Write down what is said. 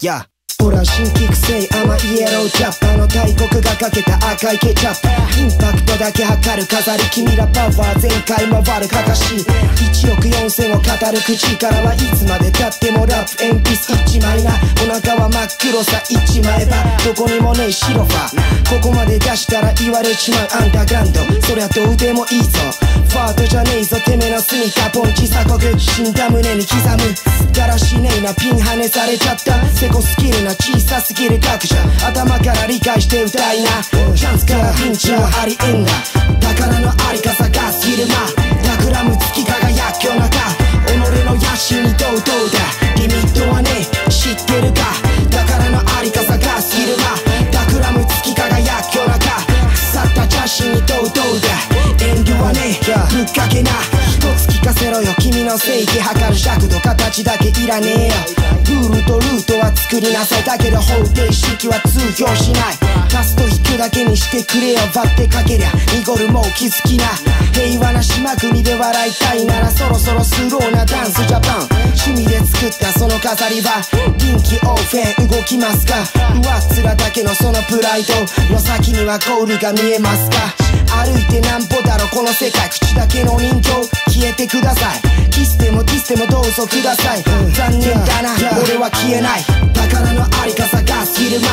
Yeah ほら新規性甘いイエロージャッパーの大国がかけた赤いケチャップ。インパクトだけ測る飾り君らパワー全開回るかかし1億4000を語る口からはいつまでたってもラップ鉛筆1枚な。お腹は真っ黒さ1枚ばどこにもねえシロファここまで出したら言われちまうアンダーグラウンド。そりゃどうでもいいぞ。パートじゃねえぞてめえの住みたポンチ鎖国死んだ胸に刻む。だらしねえなピン跳ねされちゃった。セコすぎるな小さすぎる学者頭から理解して歌いな。チャンスからピンチはありえんだ。腐った邪心に堂々だ。遠慮はねぶっかけな。一つ聞かせろよ。君の正義測る尺度形だけいらねえよ。ルールとルートは作りなさい。だけど方程式は通用しない。足すと引くだけにしてくれよ。割ってかけりゃ。濁るもう気づきな。平和な島国で笑いたいならそろそろスローなダンスジャパン趣味で作ったその飾りは臨機応変動きますか？上っ面だけのそのプライド。の先にはゴールが見えますか？歩いてなんぼだろこの世界。口だけの人形消えてください。キスでもディスでもどうぞください。残念だな。俺は消えない。宝のありか探す昼間